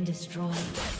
been destroyed.